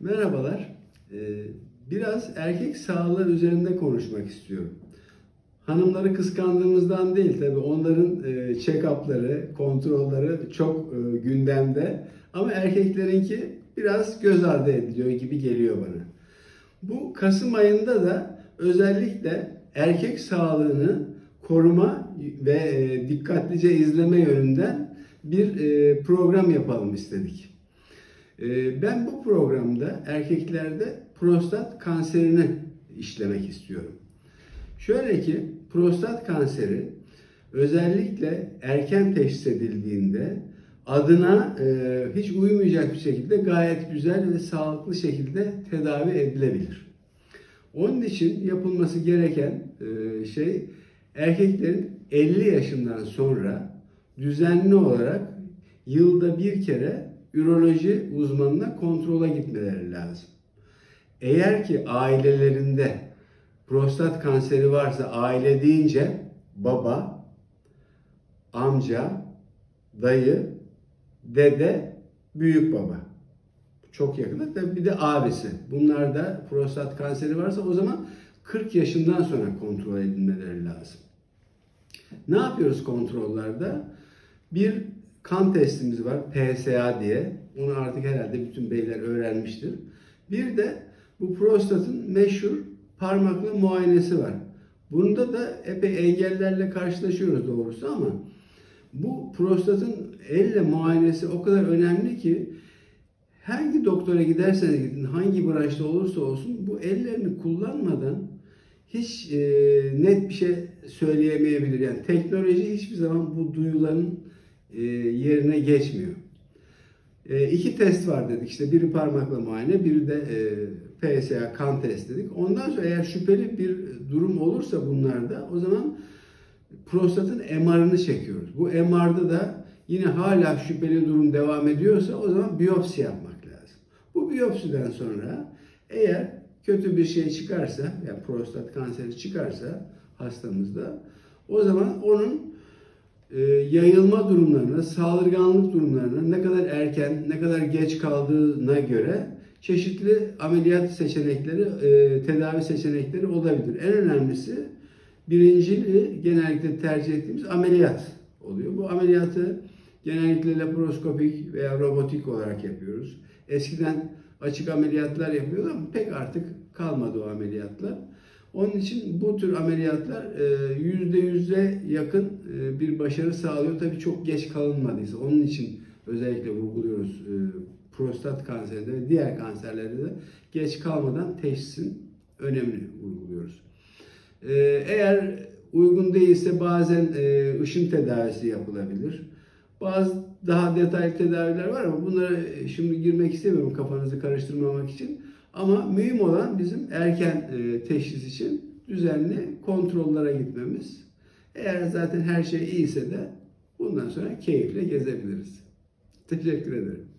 Merhabalar. Ee, Biraz erkek sağlığı üzerinde konuşmak istiyorum. Hanımları kıskandığımızdan değil tabi onların e, check-up'ları, kontrolleri çok e, gündemde. Ama erkeklerinki biraz göz ardı ediliyor gibi geliyor bana. Bu Kasım ayında da özellikle erkek sağlığını koruma ve e, dikkatlice izleme yönünden bir program yapalım istedik. Ben bu programda erkeklerde prostat kanserini işlemek istiyorum. Şöyle ki prostat kanseri özellikle erken teşhis edildiğinde adına e, hiç uymayacak bir şekilde gayet güzel ve sağlıklı şekilde tedavi edilebilir. Onun için yapılması gereken e, şey erkeklerin 50 yaşından sonra düzenli olarak yılda bir kere üroloji uzmanına kontrola gitmeleri lazım. Eğer ki ailelerinde prostat kanseri varsa aile deyince baba, amca, dayı, dede, büyük baba. Çok yakında da bir de abisi. Bunlarda prostat kanseri varsa o zaman 40 yaşından sonra kontrol edilmeleri lazım. Ne yapıyoruz kontrollerde? Bir kan testimiz var PSA diye. Onu artık herhalde bütün beyler öğrenmiştir. Bir de bu prostatın meşhur parmakla muayenesi var. Bunda da epey engellerle karşılaşıyoruz doğrusu ama bu prostatın elle muayenesi o kadar önemli ki hangi doktora giderseniz gidin, hangi branşta olursa olsun bu ellerini kullanmadan hiç e, net bir şey söyleyemeyebilir. Yani teknoloji hiçbir zaman bu duyuların yerine geçmiyor. E, iki test var dedik işte biri parmakla muayene biri de e, PSA kan test dedik. Ondan sonra eğer şüpheli bir durum olursa bunlarda o zaman prostatın MR'ını çekiyoruz. Bu MR'da da yine hala şüpheli durum devam ediyorsa o zaman biyopsi yapmak lazım. Bu biyopsiden sonra eğer kötü bir şey çıkarsa yani prostat kanseri çıkarsa hastamızda o zaman onun e, yayılma durumlarına, saldırganlık durumlarına ne kadar erken, ne kadar geç kaldığına göre çeşitli ameliyat seçenekleri, e, tedavi seçenekleri olabilir. En önemlisi birincili genellikle tercih ettiğimiz ameliyat oluyor. Bu ameliyatı genellikle laparoskopik veya robotik olarak yapıyoruz. Eskiden açık ameliyatlar yapıyordu ama pek artık kalmadı o ameliyatlar. Onun için bu tür ameliyatlar e, yüzde yüze yakın e, bir başarı sağlıyor. Tabii çok geç kalınmadıysa. Onun için özellikle vurguluyoruz e, prostat kanserinde ve diğer kanserlerde de geç kalmadan teşhisin önemli vurguluyoruz. Eğer uygun değilse bazen ışın tedavisi yapılabilir. Bazı daha detaylı tedaviler var ama bunlara şimdi girmek istemiyorum kafanızı karıştırmamak için. Ama mühim olan bizim erken e, teşhis için düzenli kontrollere gitmemiz. Eğer zaten her şey iyiyse de bundan sonra keyifle gezebiliriz. Teşekkür ederim.